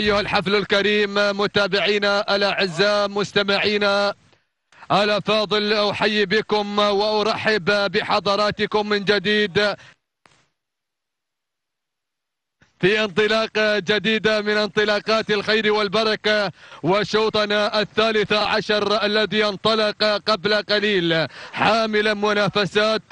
أيها الحفل الكريم متابعينا الأعزاء مستمعينا الأفاضل أحيي بكم وأرحب بحضراتكم من جديد. في انطلاق جديدة من انطلاقات الخير والبركة وشوطنا الثالث عشر الذي انطلق قبل قليل. حاملا منافسات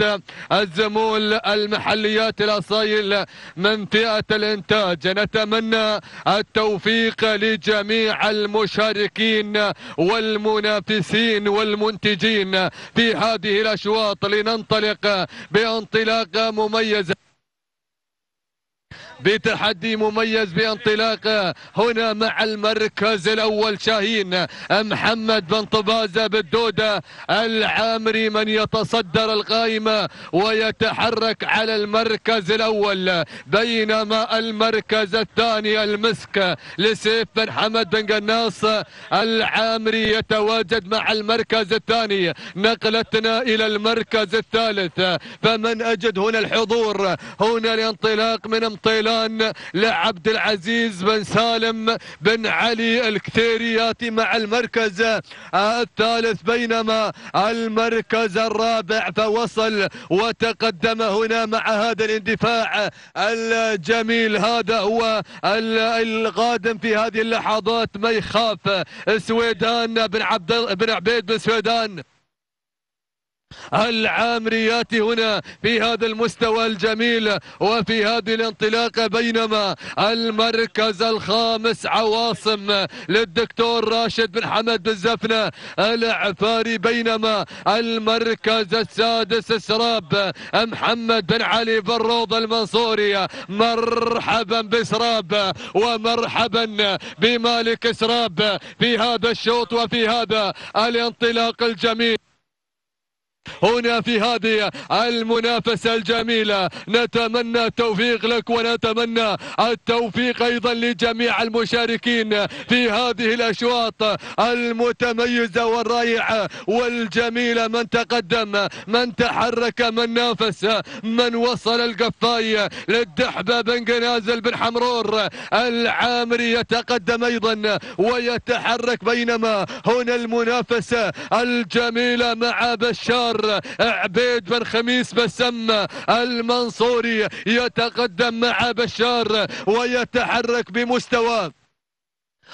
الزمول المحليات الأصايل من فئة الإنتاج. نتمنى التوفيق لجميع المشاركين والمنافسين والمنتجين في هذه الأشواط. لننطلق بانطلاق مميز. بتحدي مميز بانطلاقه هنا مع المركز الأول شاهين محمد بن طبازة بالدودة العامري من يتصدر القائمة ويتحرك على المركز الأول بينما المركز الثاني المسك لسيف بن حمد بن قناص العامري يتواجد مع المركز الثاني نقلتنا إلى المركز الثالث فمن أجد هنا الحضور هنا الانطلاق من انطلاق الان لعبد العزيز بن سالم بن علي الكثيري ياتي مع المركز الثالث بينما المركز الرابع فوصل وتقدم هنا مع هذا الاندفاع الجميل. هذا هو القادم في هذه اللحظات ما يخاف سويدان بن عبد بن عبيد بن سويدان. العامريات هنا في هذا المستوى الجميل وفي هذه الانطلاقة بينما المركز الخامس عواصم للدكتور راشد بن حمد بن زفنة العفاري بينما المركز السادس سراب محمد بن علي بن روض المنصوري. مرحبا بسراب ومرحبا بمالك سراب في هذا الشوط وفي هذا الانطلاق الجميل. هنا في هذه المنافسة الجميلة. نتمنى التوفيق لك ونتمنى التوفيق أيضا لجميع المشاركين في هذه الأشواط المتميزة والرائعة والجميلة. من تقدم من تحرك من نافس من وصل القفاي للدحبة بن قنازل بن حمرور. العامري يتقدم أيضا ويتحرك بينما هنا المنافسة الجميلة مع بشار عبيد بن خميس بسم المنصوري يتقدم مع بشار ويتحرك بمستوى.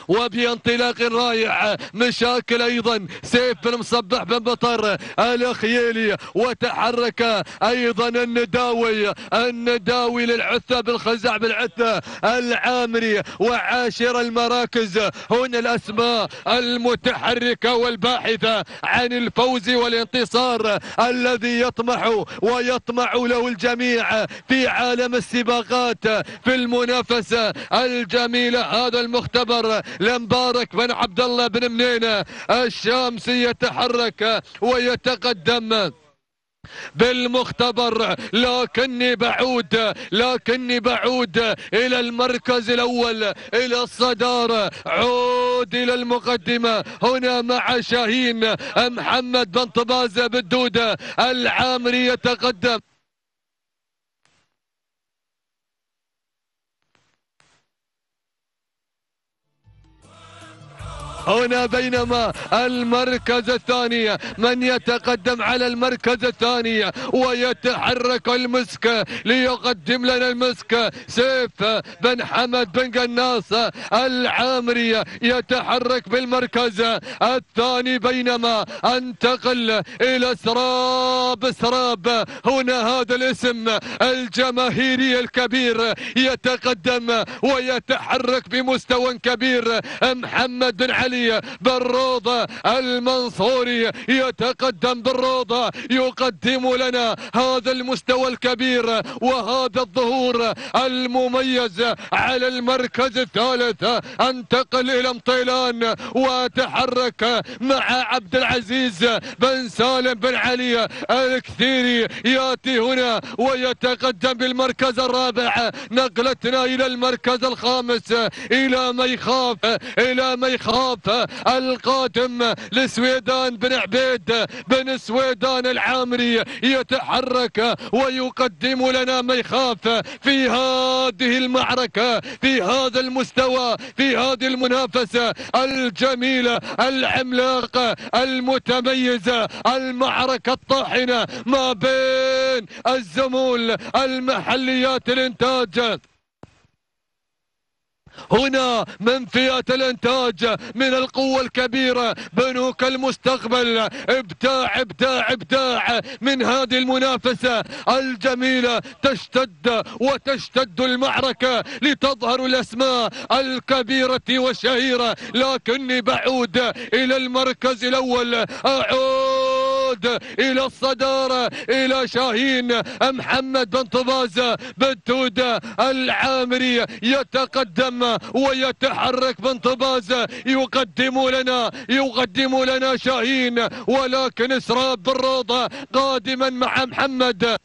وبانطلاق رائع مشاكل أيضا سيف بن مصبح بن بطر الخيالي وتحرك أيضا النداوي النداوي للعثة بالخزع بالعثة العامري وعاشر المراكز. هنا الأسماء المتحركة والباحثة عن الفوز والانتصار الذي يطمح ويطمع له الجميع في عالم السباقات في المنافسة الجميلة هذا المختبر لمبارك بن عبد الله بن منينة. الشامسي يتحرك ويتقدم بالمختبر لكني بعود لكني بعود إلى المركز الأول إلى الصدارة. عود إلى المقدمة. هنا مع شاهين محمد بن طبازة بالدودة. العامري يتقدم. هنا بينما المركز الثاني من يتقدم على المركز الثاني ويتحرك المسك ليقدم لنا المسك. سيف بن حمد بن قناص العامري يتحرك بالمركز الثاني بينما انتقل إلى سراب. سراب هنا هذا الاسم الجماهيري الكبير يتقدم ويتحرك بمستوى كبير. محمد بن علي علي بالروضة المنصوري يتقدم بالروضة يقدم لنا هذا المستوى الكبير وهذا الظهور المميز على المركز الثالث. انتقل إلى مطيلان واتحرك مع عبد العزيز بن سالم بن علي الكثيري. يأتي هنا ويتقدم بالمركز الرابع. نقلتنا إلى المركز الخامس إلى ما يخاف إلى ما يخاف الميخاف القادم لسويدان بن عبيد بن سويدان العامري يتحرك ويقدم لنا ميخاف في هذه المعركة في هذا المستوى في هذه المنافسة الجميلة العملاقة المتميزة المعركة الطاحنة ما بين الزمول المحليات الإنتاج. هنا من فئة الإنتاج من القوة الكبيرة. بنوك المستقبل إبداع إبداع إبداع من هذه المنافسة الجميلة. تشتد وتشتد المعركة لتظهر الأسماء الكبيرة والشهيرة. لكني بعود إلى المركز الأول. أعود إلى الصدارة إلى شاهين محمد بن طبازة بن تودة العامري يتقدم ويتحرك بن طبازة يقدم لنا يقدم لنا شاهين ولكن إسراب بالروضة قادما مع محمد.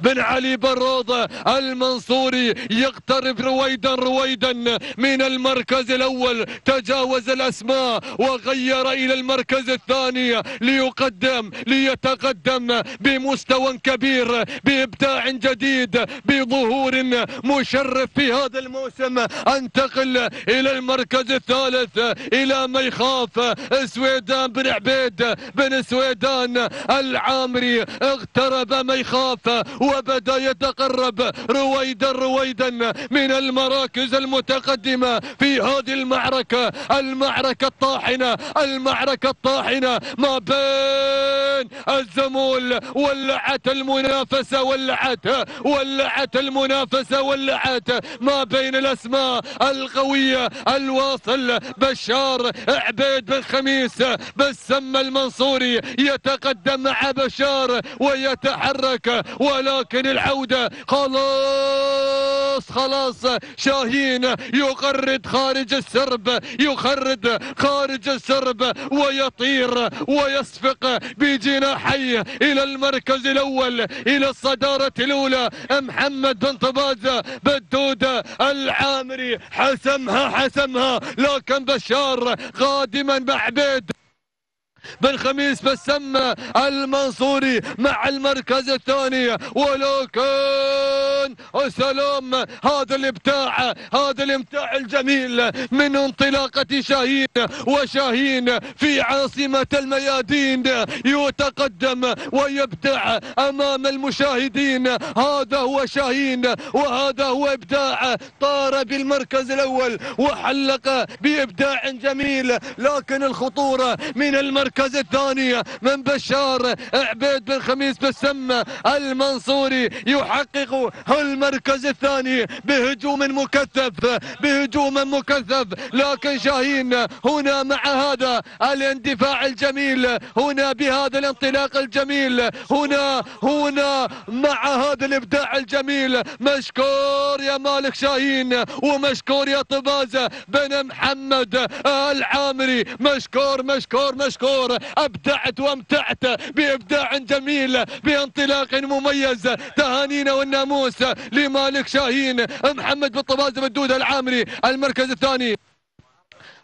بن علي بروضة المنصوري يقترب رويدا رويدا من المركز الأول تجاوز الأسماء وغير إلى المركز الثاني ليقدم ليتقدم بمستوى كبير بإبداع جديد بظهور مشرف في هذا الموسم. أنتقل إلى المركز الثالث إلى ما يخاف سويدان بن عبيد بن سويدان العامري. اقترب ما يخاف وبدأ يتقرب رويدا رويدا من المراكز المتقدمة في هذه المعركة. المعركة الطاحنة المعركة الطاحنة ما بين الزمول ولعت المنافسة ولعت ولعت المنافسة ولعت ما بين الأسماء القوية الواصل. بشار عبيد بن خميس بسم المنصوري يتقدم مع بشار ويتحرك ولكن العودة خلاص خلاص. شاهين يغرد خارج السرب يغرد خارج السرب ويطير ويصفق بجناحيه إلى المركز الأول إلى الصدارة الأولى. محمد بن طبازة بدودة العامري. حسمها حسمها. لكن بشار قادما بعبيد بن خميس بسم المنصوري مع المركز الثاني. ولكن سلام هذا الابداع هذا الامتاع الجميل من انطلاقة شاهين. وشاهين في عاصمة الميادين يتقدم ويبدع أمام المشاهدين. هذا هو شاهين وهذا هو إبداع. طار بالمركز الأول وحلق بإبداع جميل. لكن الخطورة من المركز المركز الثاني من بشار عبيد بن خميس بالسم المنصوري يحقق المركز الثاني بهجوم مكثف بهجوم مكثف. لكن شاهين هنا مع هذا الاندفاع الجميل هنا بهذا الانطلاق الجميل هنا هنا مع هذا الابداع الجميل. مشكور يا مالك شاهين ومشكور يا طبازة بن محمد العامري. مشكور مشكور مشكور. الجمهور أبدعت وأمتعت بإبداع جميل بانطلاق مميز. تهانينا والناموس لمالك شاهين محمد بالطباز بالدود العامري المركز الثاني.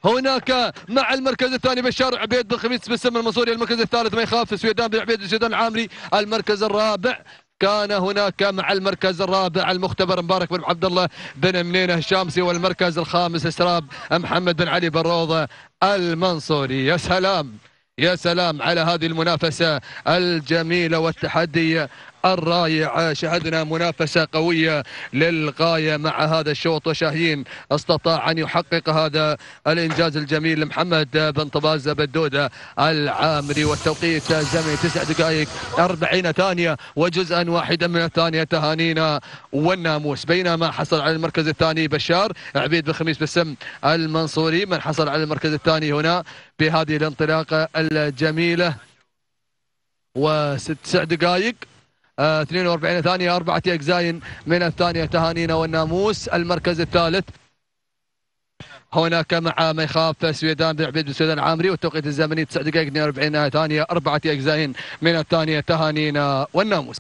هناك مع المركز الثاني بشار عبيد بن خميس بن المنصوري المركز الثالث ما يخاف سويدان بن عبيد السويدان العامري. المركز الرابع كان هناك مع المركز الرابع المختبر مبارك بن عبد الله بن منينه الشامسي والمركز الخامس إسراب محمد بن علي بن روضة المنصوري. يا سلام! يا سلام على هذه المنافسة الجميلة والتحدي الرائع. شهدنا منافسة قوية للغاية مع هذا الشوط وشاهين استطاع أن يحقق هذا الإنجاز الجميل لمحمد بن طباز بدودة العامري. والتوقيت زمني تسع دقائق 40 ثانية وجزءا واحدا من الثانية. تهانينا والناموس. بينما حصل على المركز الثاني بشار عبيد بن خميس بسم المنصوري. من حصل على المركز الثاني هنا بهذه الانطلاقة الجميلة. وست دقائق. 42 ثانية أربعة أجزاء من الثانية تهانينا والناموس. المركز الثالث هناك مع ما يخاف سويدان بن عبيد بن سويدان العامري والتوقيت الزمني 9 دقائق 42 ثانية أربعة أجزاء من الثانية تهانينا والناموس.